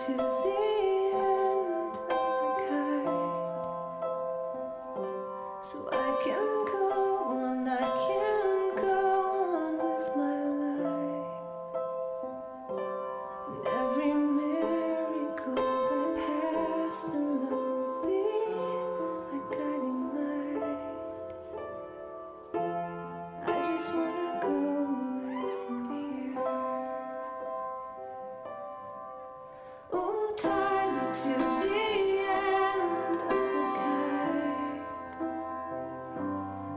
To the so I can go on, I can go on with my life. And every miracle I pass below will be my guiding light. I just wanna go away from here. Oh, tie me to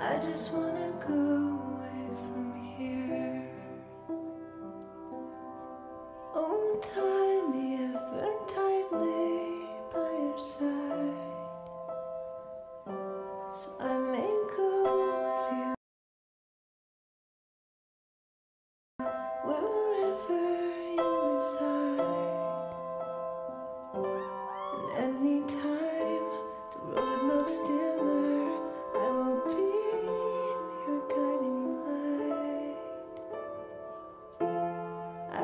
I just wanna go away from here. Oh, tie me ever tightly by your side, so I may go with you wherever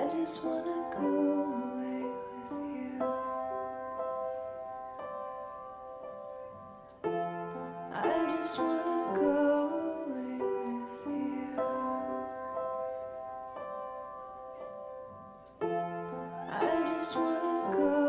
I just wanna go away with you. I just wanna go away with you. I just wanna go